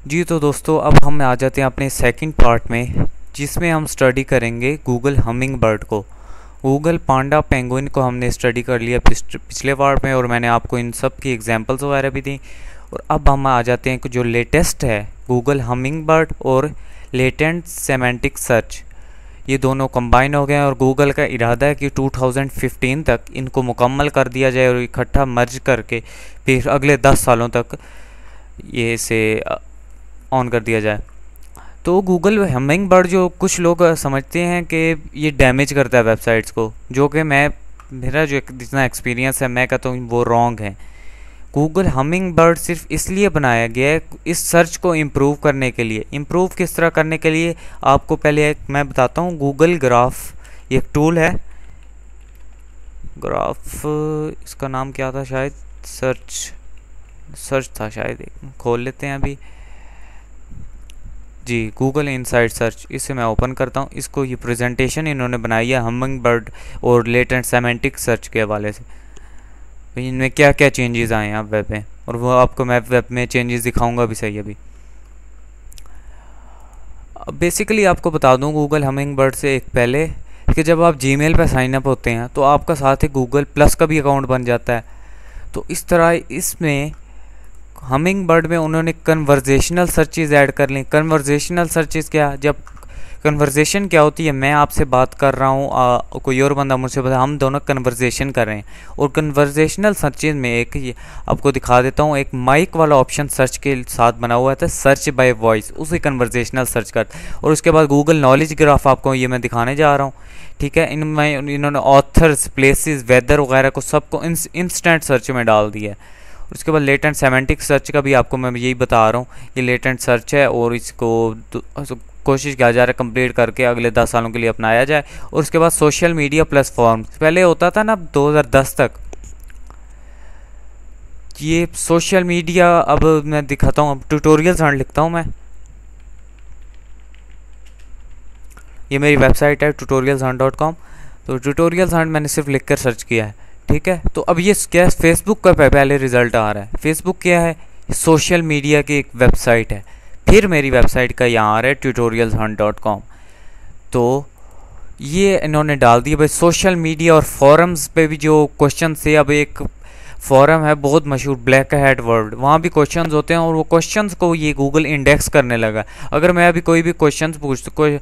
जी तो दोस्तों, अब हम आ जाते हैं अपने सेकंड पार्ट में, जिसमें हम स्टडी करेंगे गूगल हमिंग बर्ड को। गूगल पांडा पेंगुइन को हमने स्टडी कर लिया पिछले पार्ट में और मैंने आपको इन सब की एग्जांपल्स वगैरह भी दी। और अब हम आ जाते हैं जो लेटेस्ट है गूगल हमिंग बर्ड और लेटेंट सेमेंटिक सर्च ये दोनों कंबाइन हो गए हैं और गूगल का इरादा है कि 2015 तक इनको मुकम्मल कर दिया जाए और इकट्ठा मर्ज करके फिर अगले 10 सालों तक ये इसे ऑन कर दिया जाए। तो गूगल हमिंग बर्ड जो कुछ लोग समझते हैं कि ये डैमेज करता है वेबसाइट्स को, जो कि मैं, मेरा जो जितना एक्सपीरियंस है, मैं कहता हूँ वो रॉन्ग है। गूगल हमिंग बर्ड सिर्फ़ इसलिए बनाया गया है इस सर्च को इम्प्रूव करने के लिए। इम्प्रूव किस तरह करने के लिए? आपको पहले एक, मैं बताता हूँ गूगल ग्राफ एक टूल है। ग्राफ इसका नाम क्या था शायद? सर्च सर्च था शायद, खोल लेते हैं अभी। जी गूगल इनसाइड सर्च इसे मैं ओपन करता हूँ। इसको ये प्रेजेंटेशन इन्होंने बनाई है हमिंग बर्ड और लेटेंट सेमेंटिक सर्च के हवाले से। इनमें क्या क्या चेंजेस आए हैं आप वेब में? और वो आपको मैं वेब में चेंजेस दिखाऊँगा भी सही अभी। बेसिकली आपको बता दूँ गूगल हमिंग बर्ड से एक पहले कि जब आप जी मेल पर साइनअप होते हैं तो आपका साथ ही गूगल प्लस का भी अकाउंट बन जाता है। तो इस तरह इसमें हमिंग बर्ड में उन्होंने कन्वर्जेशनल सर्चेज ऐड कर ली। कन्वर्जेशनल सर्चेज क्या? जब कन्वर्जेशन क्या होती है? मैं आपसे बात कर रहा हूँ कोई और बंदा मुझसे बता, हम दोनों कन्वर्जेशन कर रहे हैं। और कन्वर्जेशनल सर्चेज में एक आपको दिखा देता हूँ, एक माइक वाला ऑप्शन सर्च के साथ बना हुआ था सर्च बाय वॉइस उसे कन्वर्जेशनल सर्च कर। और उसके बाद गूगल नॉलेज ग्राफ आपको ये मैं दिखाने जा रहा हूँ। ठीक है? इनमें, इन्होंने ऑथर्स प्लेसेस वेदर वगैरह को सबको इंस्टेंट सर्च में डाल दिया है। उसके बाद लेटेंट सेमेंटिक सर्च का भी आपको मैं यही बता रहा हूँ ये लेटेंट सर्च है और इसको कोशिश किया जा रहा है कंप्लीट करके अगले दस सालों के लिए अपनाया जाए। और उसके बाद सोशल मीडिया प्लेटफॉर्म पहले होता था ना 2010 तक। ये सोशल मीडिया अब मैं दिखाता हूँ, अब ट्यूटोरियल्स हंड लिखता हूँ मैं। ये मेरी वेबसाइट है ट्यूटोरियल्स हंड डॉट कॉम तो ट्यूटोरियल्स हंड मैंने सिर्फ़ लिख कर सर्च किया है। ठीक है? तो अब ये क्या फेसबुक का पहले रिज़ल्ट आ रहा है। फेसबुक क्या है? सोशल मीडिया की एक वेबसाइट है। फिर मेरी वेबसाइट का यहाँ आ रहा है ट्यूटोरियल हंट डॉट कॉम तो ये इन्होंने डाल दिया। भाई सोशल मीडिया और फॉरम्स पे भी जो क्वेश्चन थे, अब एक फॉरम है, बहुत मशहूर ब्लैक हेड वर्ल्ड वहाँ भी क्वेश्चंस होते हैं और वो क्वेश्चंस को ये गूगल इंडेक्स करने लगा। अगर मैं अभी कोई भी क्वेश्चन पूछ, कोई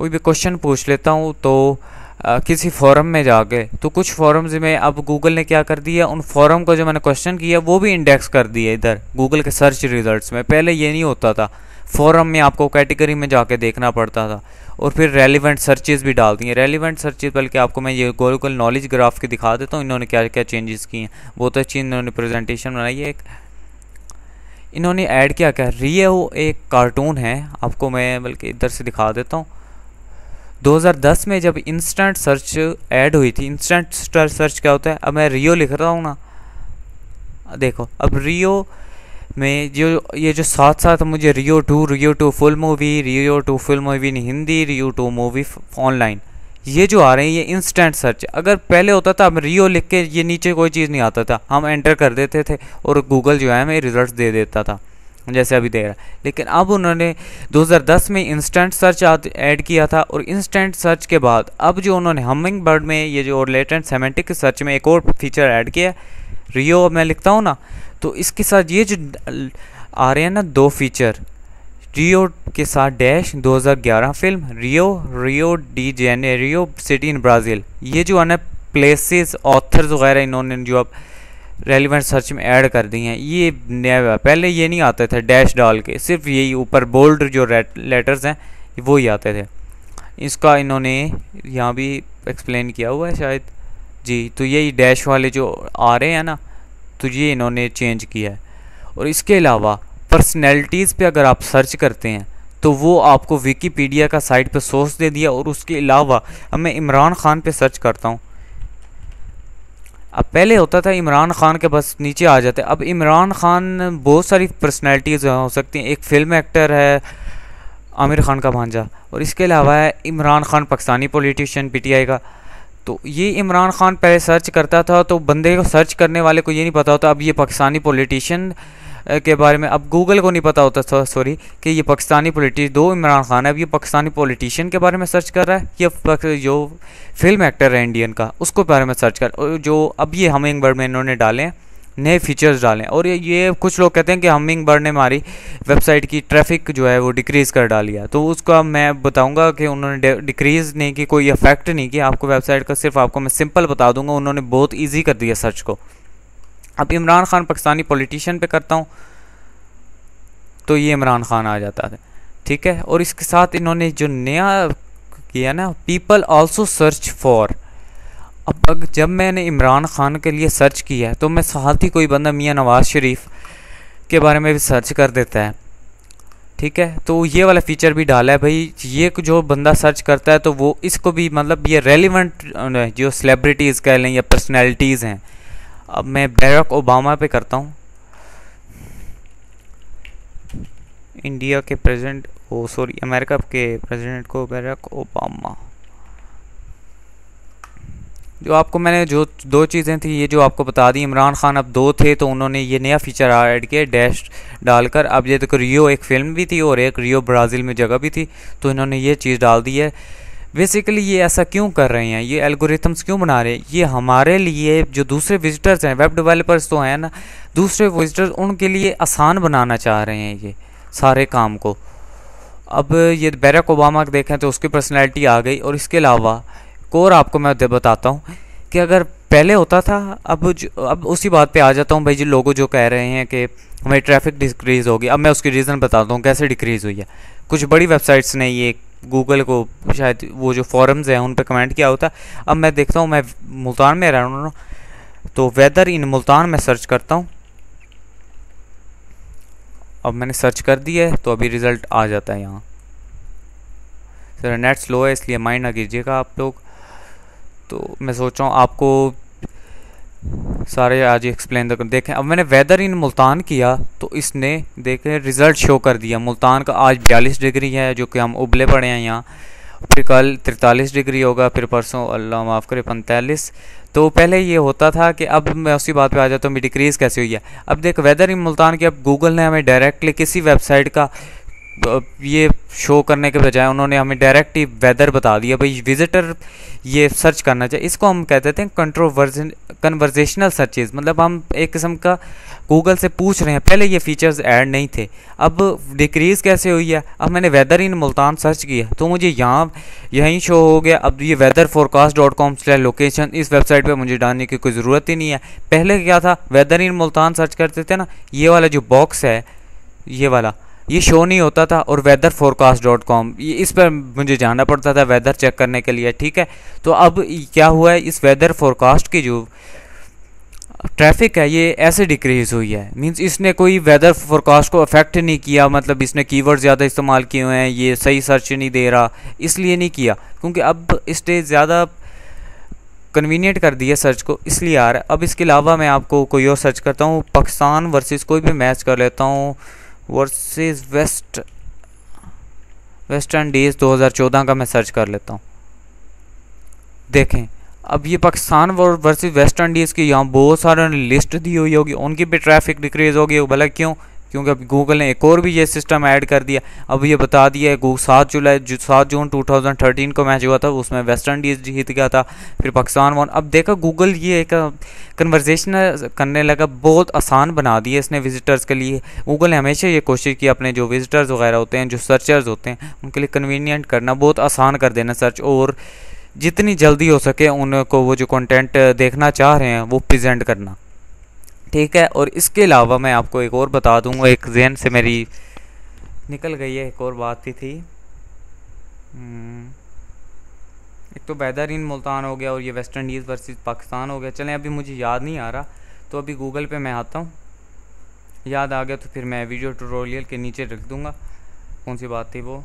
भी क्वेश्चन पूछ लेता हूँ तो आ, किसी फॉरम में जाके तो कुछ फॉरम्स में अब गूगल ने क्या कर दिया उन फॉरम को जो मैंने क्वेश्चन किया वो भी इंडेक्स कर दिया इधर गूगल के सर्च रिजल्ट्स में। पहले ये नहीं होता था फॉरम में आपको कैटेगरी में जाके देखना पड़ता था और फिर रेलिवेंट सर्चेज भी डाल दी हैं रेलिवेंट सर्चेज बल्कि आपको मैं ये गूगल नॉलेज ग्राफ की दिखा देता हूँ इन्होंने क्या क्या चेंजेस किए हैं। बहुत अच्छी इन्होंने प्रेजेंटेशन बनाई है एक। इन्होंने ऐड क्या क्या रियो एक कार्टून है आपको मैं बल्कि इधर से दिखा देता हूँ। 2010 में जब इंस्टेंट सर्च ऐड हुई थी इंस्टेंट सर्च क्या होता है? अब मैं रियो लिख रहा हूँ ना। देखो, अब रियो में जो, ये जो साथ साथ मुझे Rio two Rio two full movie Rio two full movie in Hindi Rio two movie online ये जो आ रहे हैं, ये इंस्टेंट सर्च अगर पहले होता था, अब रियो लिख के ये नीचे कोई चीज़ नहीं आता था। हम एंटर कर देते थे और गूगल जो है हमें रिज़ल्ट दे देता था। जैसे अभी दे रहा है। लेकिन अब उन्होंने 2010 में इंस्टेंट सर्च ऐड किया था और इंस्टेंट सर्च के बाद अब जो उन्होंने हमिंग बर्ड में ये जो लेटेंट सेमेंटिक सर्च में एक और फीचर ऐड किया रियो मैं लिखता हूँ ना तो इसके साथ ये जो आ रहे हैं ना दो फीचर रियो के साथ dash 2011 film Rio Rio de Janeiro city in Brazil ये जो है ना प्लेसेस ऑथर्स वगैरह इन्होंने जो अब रेलिवेंट सर्च में ऐड कर दी हैं। ये नया पहले ये नहीं आते थे डैश डाल के, सिर्फ़ यही ऊपर बोल्ड जो लेटर्स हैं, वो ही आते थे। इसका इन्होंने यहाँ भी एक्सप्लेन किया हुआ है शायद। जी तो यही डैश वाले जो आ रहे हैं ना तो ये इन्होंने चेंज किया है। और इसके अलावा पर्सनैलिटीज़ पे अगर आप सर्च करते हैं तो वो आपको विकीपीडिया का साइट पे सोर्स दे दिया और उसके अलावा, अब मैं इमरान खान पे सर्च करता हूँ। अब पहले होता था इमरान खान के बस नीचे आ जाते। अब इमरान खान बहुत सारी पर्सनैलिटीज़ हो सकती हैं। एक फ़िल्म एक्टर है, आमिर खान का भांजा। और इसके अलावा है इमरान खान, पाकिस्तानी पॉलिटिशियन पीटीआई का। तो ये इमरान खान पहले सर्च करता था तो बंदे को सर्च करने वाले को ये नहीं पता होता, अब ये पाकिस्तानी पॉलिटिशियन के बारे में। अब गूगल को नहीं पता होता सॉरी कि ये पाकिस्तानी पोलिटिश दो इमरान खान है अब ये पाकिस्तानी पॉलिटिशियन के बारे में सर्च कर रहा है? या जो फ़िल्म एक्टर है इंडियन का उसको बारे में सर्च कर जो अब ये हमिंग बर्ड में इन्होंने डाले हैं नए फीचर्स डालें और ये, ये कुछ लोग कहते हैं कि हमिंग बर्ड ने हमारी वेबसाइट की ट्रैफ़िक जो है वो डिक्रीज़ कर डाली है। तो उसका मैं बताऊँगा कि उन्होंने डिक्रीज़ नहीं की कोई इफ़ेक्ट नहीं किया आपको वेबसाइट का सिर्फ़ आपको मैं सिंपल बता दूँगा उन्होंने बहुत ईजी कर दिया सर्च को। अब इमरान खान पाकिस्तानी पॉलिटिशियन पे करता हूँ तो ये इमरान खान आ जाता है। ठीक है? और इसके साथ इन्होंने जो नया किया ना पीपल ऑल्सो सर्च फॉर अब जब मैंने इमरान खान के लिए सर्च किया है तो मैं साथ ही कोई बंदा मियाँ नवाज़ शरीफ के बारे में भी सर्च कर देता है। ठीक है? तो ये वाला फीचर भी डाला है भाई, ये जो बंदा सर्च करता है तो वो इसको भी मतलब ये रेलिवेंट जो सेलिब्रिटीज़ कह लें या पर्सनैलिटीज़ हैं अब मैं बैरक ओबामा पे करता हूँ। इंडिया के प्रेसिडेंट ओ सॉरी अमेरिका के प्रेसिडेंट को बैरक ओबामा जो आपको मैंने जो दो चीज़ें थी, ये जो आपको बता दी, इमरान खान अब दो थे तो उन्होंने ये नया फीचर ऐड किया डैश डालकर। अब ये देखो रियो एक फ़िल्म भी थी और एक रियो ब्राज़ील में जगह भी थी तो इन्होंने ये चीज़ डाल दी है। बेसिकली ये ऐसा क्यों कर रहे हैं? ये एल्गोरिथम्स क्यों बना रहे हैं? ये हमारे लिए जो दूसरे विजिटर्स हैं वेब डेवलपर्स तो हैं ना, दूसरे विजिटर्स उनके लिए आसान बनाना चाह रहे हैं ये सारे काम को। अब ये बैरक ओबामा देखें तो उसकी पर्सनैलिटी आ गई और इसके अलावा और आपको मैं बताता हूँ कि अगर पहले होता था, अब अब उसी बात पे आ जाता हूँ भाई जी, लोगों जो कह रहे हैं कि हमारी ट्रैफ़िक डिक्रीज़ होगी। अब मैं उसकी रीज़न बताता हूँ कैसे डिक्रीज़ हुई है। कुछ बड़ी वेबसाइट्स ने ये गूगल को शायद वो जो फॉरम्स हैं, उन पर कमेंट किया होता। अब मैं देखता हूँ, मैं मुल्तान में रह रहा हूँ तो वेदर इन मुल्तान में सर्च करता हूँ। अब मैंने सर्च कर दिया है तो अभी रिज़ल्ट आ जाता है यहाँ। सर नेट स्लो है, इसलिए माइंड ना कीजिएगा आप लोग। तो मैं सोच रहा हूँ, आपको सारे आज एक्सप्लेन देखें। अब मैंने वेदर इन मुल्तान किया तो इसने, देखें रिज़ल्ट शो कर दिया। मुल्तान का आज बयालीस डिग्री है, जो कि हम उबले पड़े हैं यहाँ। फिर कल तिरतालीस डिग्री होगा, फिर परसों, अल्लाह माफ़ करे, पैंतालीस। तो पहले ये होता था कि अब मैं उसी बात पे आ जाता हूँ डिक्रीज़ कैसे हुई है। अब देख वेदर इन मुल्तान की, अब गूगल ने हमें डायरेक्टली किसी वेबसाइट का ये शो करने के बजाय उन्होंने हमें डायरेक्ट ही वेदर बता दिया। भाई विजिटर ये सर्च करना चाहिए। इसको हम कह देते हैं कंट्रोवर्जन कन्वर्जेशनल सर्चेज मतलब हम एक किस्म का गूगल से पूछ रहे हैं। पहले ये फीचर्स ऐड नहीं थे। अब डिक्रीज़ कैसे हुई है? अब मैंने वेदर इन मुल्तान सर्च किया तो मुझे यहाँ, यहीं शो हो गया। अब ये weather forecast dot com slash location इस वेबसाइट पर मुझे डालने की कोई ज़रूरत ही नहीं है। पहले क्या था? वेदर इन मुल्तान सर्च करते थे ना। ये वाला जो बॉक्स है, ये वाला ये शो नहीं होता था और वेदर फोरकास्ट डॉट कॉम इस पर मुझे जाना पड़ता था वेदर चेक करने के लिए, ठीक है? तो अब क्या हुआ है, इस वेदर फोरकास्ट की जो ट्रैफ़िक है, ये ऐसे डिक्रीज हुई है। मींस इसने कोई वेदर फोरकास्ट को अफेक्ट नहीं किया मतलब इसने कीवर्ड ज़्यादा इस्तेमाल किए हुए हैं, ये सही सर्च नहीं दे रहा, इसलिए नहीं किया। क्योंकि अब इसने ज़्यादा कन्वीनियंट कर दिया सर्च को, इसलिए आ रहा है। अब इसके अलावा मैं आपको कोई और सर्च करता हूँ, पाकिस्तान वर्सेस कोई भी मैच कर लेता हूँ। वर्सेस वेस्ट वेस्ट इंडीज़ 2014 का मैं सर्च कर लेता हूँ। देखें, अब ये पाकिस्तान वर्सेस वेस्ट इंडीज़ की यहाँ बहुत सारे लिस्ट दी हुई होगी, उनकी भी ट्रैफ़िक डिक्रीज़ होगी, भला क्यों? क्योंकि अब गूगल ने एक और भी ये सिस्टम ऐड कर दिया। अब ये बता दिया है सात जुलाई सात जून 2013 को मैच हुआ था, उसमें वेस्ट इंडीज़ जीत गया था, फिर पाकिस्तान वन अब देखा गूगल ये एक कन्वर्जेशन करने लगा, बहुत आसान बना दिया इसने विजिटर्स के लिए। गूगल ने हमेशा ये कोशिश की, अपने जो विजिटर्स वगैरह होते हैं, जो सर्चर्स होते हैं, उनके लिए कन्वीनियंट करना, बहुत आसान कर देना सर्च और जितनी जल्दी हो सके उनको वो जो कंटेंट देखना चाह रहे हैं, वो प्रेजेंट करना। ठीक है और इसके अलावा मैं आपको एक और बता दूँगा एक जहन से मेरी निकल गई है एक और बात ही थी। हम्म, एक तो बैदर इन मुल्तान हो गया और ये वेस्ट इंडीज़ वर्सेस पाकिस्तान हो गया। चलें अभी मुझे याद नहीं आ रहा तो अभी गूगल पे मैं आता हूँ। याद आ गया तो फिर मैं वीडियो ट्यूटोरियल के नीचे रख दूँगा कौन सी बात थी वो?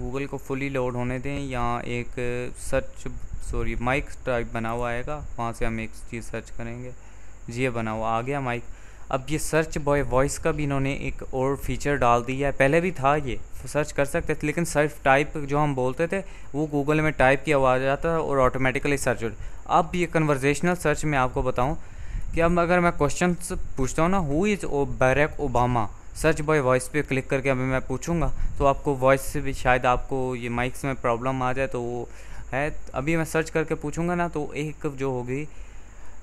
गूगल को फुली लोड होने दें या एक सर्च सॉरी माइक टाइप बना हुआ आएगा, वहाँ से हम एक चीज़ सर्च करेंगे। जी ये बना हुआ, आ गया माइक अब ये सर्च बॉय वॉइस का भी इन्होंने एक और फीचर डाल दिया है। पहले भी था ये सर्च कर सकते थे, लेकिन सर्च टाइप जो हम बोलते थे, वो गूगल में टाइप की आवाज़ आता था और ऑटोमेटिकली सर्च हो अब ये कन्वर्जेशनल सर्च में आपको बताऊँ कि अब अगर मैं क्वेश्चन पूछता हूँ ना who is Barack Obama search by voice पे क्लिक करके अभी मैं पूछूँगा। तो आपको वॉइस से भी शायद आपको ये माइक्स में प्रॉब्लम आ जाए तो वो है। अभी मैं सर्च करके पूछूँगा ना तो एक जो होगी,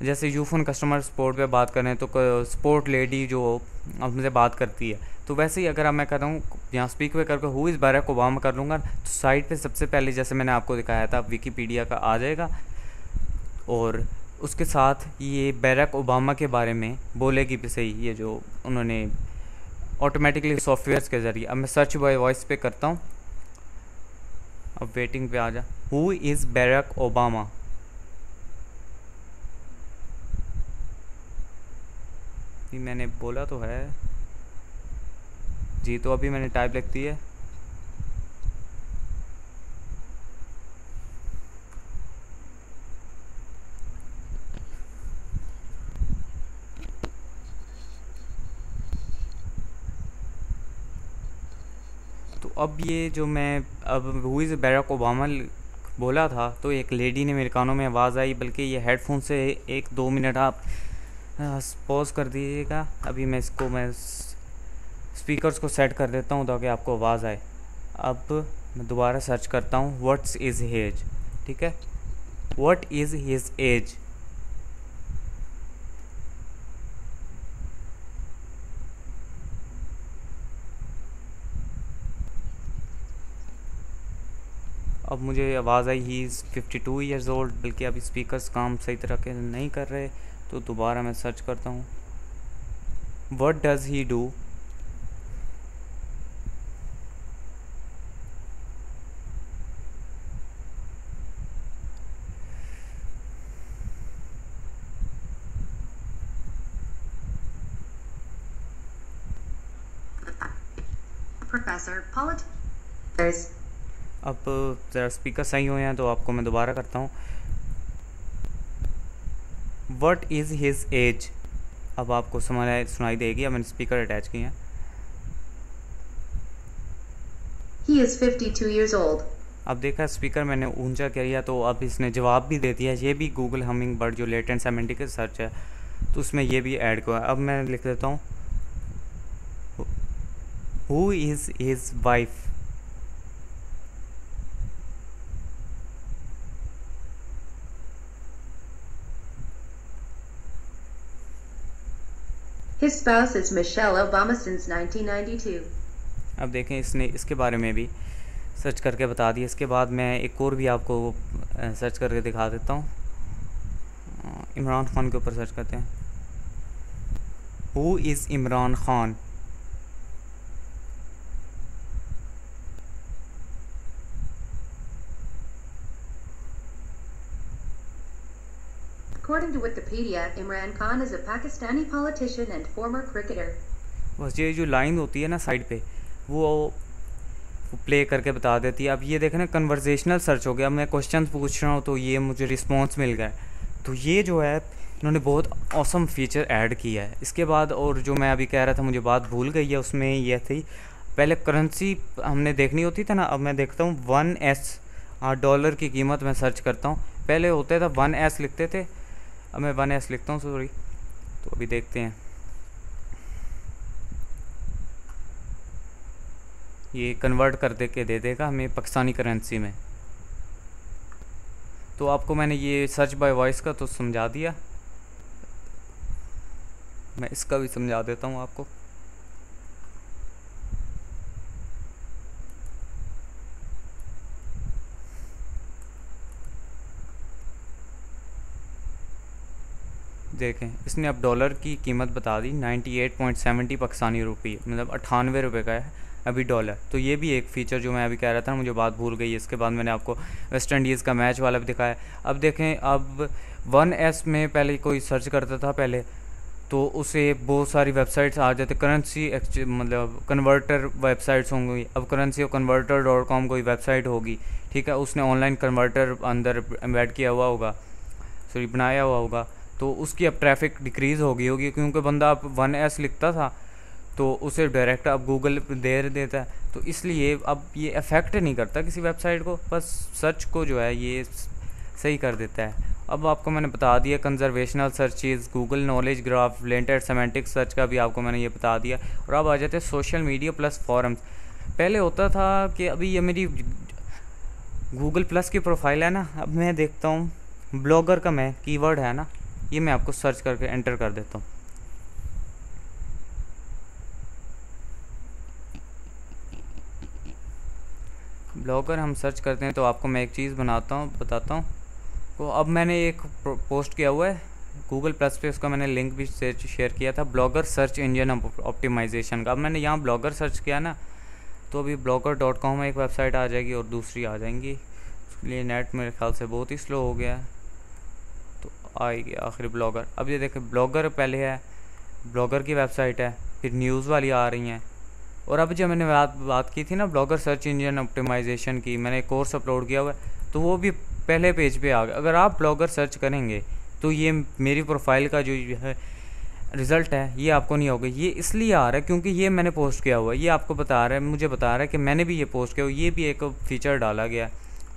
जैसे यूफोन कस्टमर सपोर्ट पे बात करें तो स्पोर्ट लेडी जो हमसे बात करती है। तो वैसे ही अगर मैं कहता हूँ, यहाँ स्पीक पे करके हु इज़ बैरक ओबामा कर लूँगा तो साइट पे सबसे पहले जैसे मैंने आपको दिखाया था विकीपीडिया का आ जाएगा। और उसके साथ ये बैरक ओबामा के बारे में बोलेगी भी सही, ये जो उन्होंने ऑटोमेटिकली सॉफ्टवेयर के ज़रिए। अब मैं सर्च बॉय वॉइस पे करता हूँ। अब वेटिंग पे आ जा। हु इज़ बैरक ओबामा मैंने बोला तो है। जी तो अभी मैंने टाइप लिख दी है। अब ये जो मैं, अब हु इज़ बैरक ओबामा बोला था तो एक लेडी ने मेरे कानों में आवाज़ आई, बल्कि ये हेडफोन से एक दो मिनट आप पॉज कर दीजिएगा। अभी मैं इसको, मैं स्पीकर्स को सेट कर देता हूँ ताकि आपको आवाज़ आए। अब मैं दोबारा सर्च करता हूँ व्हाट्स इज़ हेज ठीक है? व्हाट इज़ हिज एज अब मुझे आवाज़ आई he is fifty two years old बल्कि अब स्पीकर्स काम सही तरह के नहीं कर रहे तो दोबारा मैं सर्च करता हूँ। वट डज़ ही डू अब ज़रा स्पीकर सही हो हैं तो आपको मैं दोबारा करता हूँ। वट इज़ हिज एज अब आपको समझ सुनाई देगी। अब मैंने स्पीकर अटैच किए हैं। He is 52 years old. अब देखा स्पीकर मैंने ऊँचा किया तो अब इसने जवाब भी दे दिया। ये भी गूगल हमिंग बर्ड जो लेटेंट सेमेंटिक सर्च है तो उसमें ये भी ऐड हुआ अब मैं लिख देता हूँ। Who is his wife His spouse is Michelle Obama since 1992. अब देखें इसने, इसके बारे में भी सर्च करके बता दिया। इसके बाद मैं एक और भी आपको सर्च करके दिखा देता हूँ। इमरान खान के ऊपर सर्च करते हैं। Who is Imran Khan Wikipedia, Imran Khan is a Pakistani politician and former cricketer. बस ये जो लाइन होती है ना साइड पे वो प्ले करके बता देती है। अब ये देखें ना कन्वर्जेशनल सर्च हो गया। मैं क्वेश्चन पूछ रहा हूँ तो ये मुझे रिस्पॉन्स मिल गया। तो ये जो है इन्होंने बहुत औसम फीचर ऐड किया है। इसके बाद और जो मैं अभी कह रहा था मुझे बात भूल गई है उसमें यह थी पहले करेंसी हमने देखनी होती था ना अब मैं देखता हूँ वन एस डॉलर की कीमत मैं सर्च करता हूँ। पहले होते था वन एस लिखते थे अब मैं वन एस लिखता हूँ सॉरी तो अभी देखते हैं. ये कन्वर्ट कर दे के दे देगा हमें पाकिस्तानी करेंसी में. तो आपको मैंने ये सर्च बाय वॉइस का तो समझा दिया. मैं इसका भी समझा देता हूँ आपको. देखें, इसने अब डॉलर की कीमत बता दी 98.70 पाकिस्तानी रुपये मतलब अट्ठानवे रुपये का है अभी डॉलर। तो ये भी एक फ़ीचर जो मैं अभी कह रहा था, मुझे बात भूल गई, इसके बाद मैंने आपको वेस्ट इंडीज़ का मैच वाला भी दिखाया। अब देखें, अब वन एस में पहले कोई सर्च करता था पहले तो उसे बहुत सारी वेबसाइट्स आ जाते करेंसी मतलब कन्वर्टर वेबसाइट्स होंगी। अब करेंसी और कन्वर्टर डॉट कॉम कोई वेबसाइट होगी, ठीक है, उसने ऑनलाइन कन्वर्टर अंदर एम्बेड किया हुआ होगा सॉरी बनाया हुआ होगा। तो उसकी अब ट्रैफ़िक डिक्रीज़ हो गई होगी, क्योंकि बंदा अब वन एस लिखता था तो उसे डायरेक्ट अब गूगल दे देता है। तो इसलिए अब ये अफेक्ट नहीं करता किसी वेबसाइट को, बस सर्च को जो है ये सही कर देता है। अब आपको मैंने बता दिया conversational searches Google knowledge graph latent semantic search का भी आपको मैंने ये बता दिया। और अब आ जाते हैं सोशल मीडिया प्लस फॉरम्स पहले होता था कि अभी ये मेरी गूगल प्लस की प्रोफ़ाइल है ना, अब मैं देखता हूँ ब्लॉगर का मैं कीवर्ड है ना। ये मैं आपको सर्च करके एंटर कर देता हूँ। ब्लॉगर हम सर्च करते हैं तो आपको मैं एक चीज़ बनाता हूँ, बताता हूँ। तो अब मैंने एक पोस्ट किया हुआ है। गूगल प्लस पे उसका मैंने लिंक भी शेयर किया था। ब्लॉगर सर्च इंजन ऑप्टिमाइजेशन का। अब मैंने यहाँ ब्लॉगर सर्च किया ना तो अभी ब्लॉगर डॉट कॉम एक वेबसाइट आ जाएगी और दूसरी आ जाएँगी। उसके लिए नेट मेरे ख्याल से बहुत ही स्लो हो गया है। आएगी आखिरी ब्लॉगर। अब ये देखें, ब्लॉगर पहले है, ब्लॉगर की वेबसाइट है, फिर न्यूज़ वाली आ रही हैं। और अब जब मैंने बात बात की थी ना, ब्लॉगर सर्च इंजन ऑप्टिमाइजेशन की, मैंने कोर्स अपलोड किया हुआ है तो वो भी पहले पेज पे आ गया। अगर आप ब्लॉगर सर्च करेंगे तो ये मेरी प्रोफ़ाइल का जो है, रिज़ल्ट है, ये आपको नहीं होगा। ये इसलिए आ रहा है क्योंकि ये मैंने पोस्ट किया हुआ है। ये आपको बता रहा है, मुझे बता रहा है कि मैंने भी ये पोस्ट किया हुआ ये भी एक फ़ीचर डाला गया है।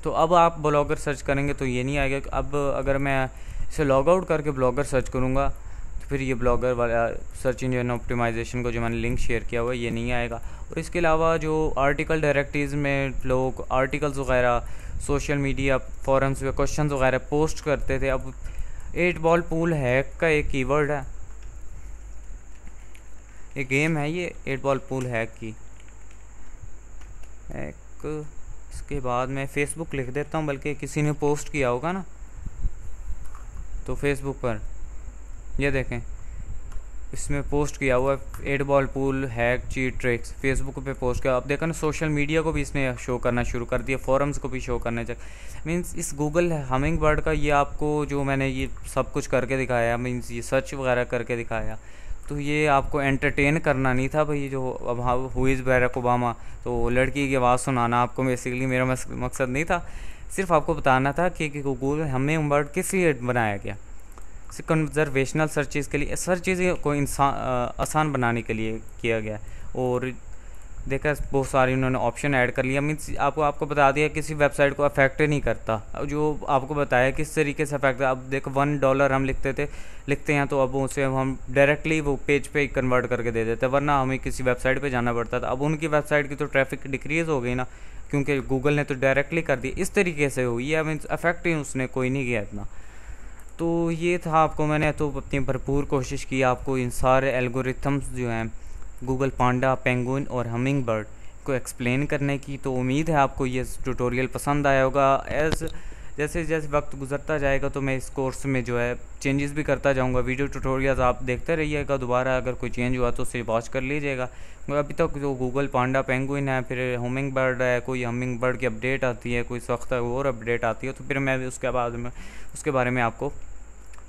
तो अब आप ब्लॉगर सर्च करेंगे तो ये नहीं आएगा। अब अगर मैं इसे लॉग आउट करके ब्लॉगर सर्च करूँगा। तो फिर ये ब्लॉगर वाला सर्च इंजन ऑप्टिमाइजेशन को जो मैंने लिंक शेयर किया हुआ है, ये नहीं आएगा। और इसके अलावा जो आर्टिकल डायरेक्टरीज में लोग आर्टिकल्स वगैरह सोशल मीडिया फॉरम्स पे क्वेश्चन वगैरह पोस्ट करते थे, अब एट बॉल पूल हैक का एक कीवर्ड है। एक गेम है ये एट बॉल पूल हैक की। एक, इसके बाद मैं फेसबुक लिख देता हूँ, बल्कि किसी ने पोस्ट किया होगा ना। तो फेसबुक पर। ये देखें, इसमें पोस्ट किया हुआ है eight ball pool hack cheat tricks Facebook पे पोस्ट किया अब देखा ना सोशल मीडिया को भी इसने शो करना शुरू कर दिया फॉरम्स को भी शो करने चाहिए मीन्स इस गूगल हमिंग बर्ड का ये आपको जो मैंने ये सब कुछ करके दिखाया मीन्स ये सर्च वगैरह करके दिखाया तो ये आपको एंटरटेन करना नहीं था भाई, जो अब हुईज़ बैरक ओबामा तो लड़की की आवाज़ सुनाना आपको बेसिकली मेरा मकसद नहीं था। सिर्फ़ आपको बताना था कि गूगल हमें वर्ड किस लिए बनाया गया। कंजर्वेशनल सर्चेज के लिए सर्चेज को इंसान आसान बनाने के लिए किया गया। और देखा, बहुत सारे उन्होंने ऑप्शन ऐड कर लिया। मीन्स आपको आपको बता दिया किसी वेबसाइट को अफेक्ट नहीं करता। जो आपको बताया किस तरीके से अफेक्ट अब देखो वन डॉलर हम लिखते थे, लिखते हैं तो अब उसे हम डायरेक्टली वो पेज पे कन्वर्ट करके दे देते वरना हमें किसी वेबसाइट पे जाना पड़ता था। अब उनकी वेबसाइट की तो ट्रैफ़िक डिक्रीज़ हो गई ना। क्योंकि गूगल ने तो डायरेक्टली कर दिया इस तरीके से हुई है मीन अफेक्ट ही उसने कोई नहीं किया इतना। तो ये था आपको मैंने तो अपनी भरपूर कोशिश की आपको इन सारे एल्गोरिथम्स जो हैं, गूगल पांडा पेंगुइन और हमिंग बर्ड को एक्सप्लेन करने की। तो उम्मीद है आपको ये ट्यूटोरियल पसंद आया होगा। एज़ जैसे जैसे वक्त गुजरता जाएगा तो मैं इस कोर्स में जो है चेंजेस भी करता जाऊँगा। वीडियो ट्यूटोरियल्स आप देखते रहिएगा। दोबारा अगर कोई चेंज हुआ तो उसे वॉच कर लीजिएगा। अभी तक जो गूगल पांडा पेंगुइन है, फिर होमिंग बर्ड है, कोई हमिंग बर्ड की अपडेट आती है, कोई सख्त और अपडेट आती है तो फिर मैं उसके बाद में, उसके बारे में आपको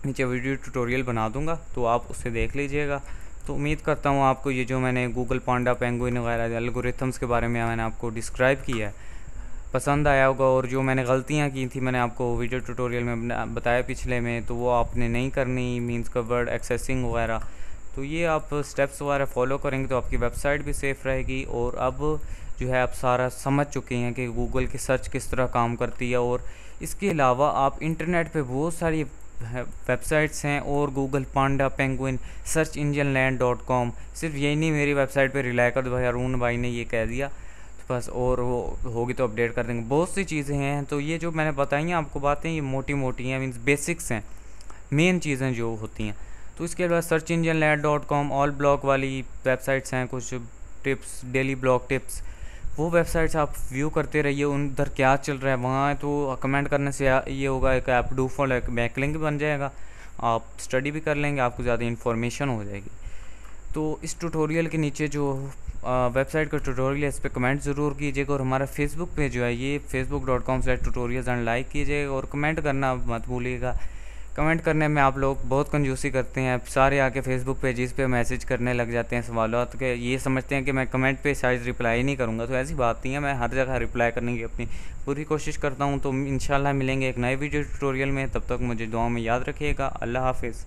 नीचे वीडियो ट्यूटोरियल बना दूँगा तो आप उसे देख लीजिएगा। तो उम्मीद करता हूँ आपको ये जो मैंने गूगल पांडा पेंगुइन वगैरह एल्गोरिथम्स के बारे में मैंने आपको डिस्क्राइब किया है पसंद आया होगा और जो मैंने गलतियाँ की थी, मैंने आपको वीडियो ट्यूटोरियल में बताया पिछले में तो वो आपने नहीं करनी मींस का वर्ड एक्सेसिंग वगैरह। तो ये आप स्टेप्स वगैरह फॉलो करेंगे तो आपकी वेबसाइट भी सेफ़ रहेगी और अब जो है आप सारा समझ चुके हैं कि गूगल की सर्च किस तरह काम करती है और इसके अलावा आप इंटरनेट पे बहुत सारी वेबसाइट्स हैं और Google panda penguin search engine land dot com सिर्फ़ यही नहीं, मेरी वेबसाइट पे रिलाई कर भाई, अरुण भाई ने ये कह दिया। बस और वो होगी तो अपडेट कर देंगे। बहुत सी चीज़ें हैं तो ये जो मैंने बताई हैं, आपको बातें, ये मोटी मोटी हैं मीन्स बेसिक्स हैं। मेन चीज़ें जो होती हैं। तो इसके अलावा search engine land dot com all blog वाली वेबसाइट्स हैं, कुछ टिप्स डेली ब्लॉक टिप्स वो वेबसाइट्स आप व्यू करते रहिए उधर क्या चल रहा है, वहाँ तो कमेंट करने से ये होगा, एक ऐप डू फॉल एक बैकलिंग बन जाएगा। आप स्टडी भी कर लेंगे, आपको ज़्यादा इन्फॉर्मेशन हो जाएगी। तो इस ट्यूटोरियल के नीचे जो वेबसाइट का ट्यूटोरियल है, इस पर कमेंट ज़रूर कीजिएगा और हमारा फेसबुक पेज जो है, ये Facebook dot com slash tutorial and like कीजिएगा और कमेंट करना मत भूलिएगा। कमेंट करने में आप लोग बहुत कंजूसी करते हैं सारे आके फेसबुक पेजेस पे मैसेज करने लग जाते हैं सवाल के, ये समझते हैं कि मैं कमेंट पे शायद रिप्लाई नहीं करूँगा तो ऐसी बात नहीं है, मैं हर जगह रिप्लाई करने की अपनी पूरी कोशिश करता हूँ तो इन मिलेंगे एक नए वीडियो ट्यूटोरियल में, तब तक मुझे दुआ में याद रखिएगा, अल्लाह हाफिज़।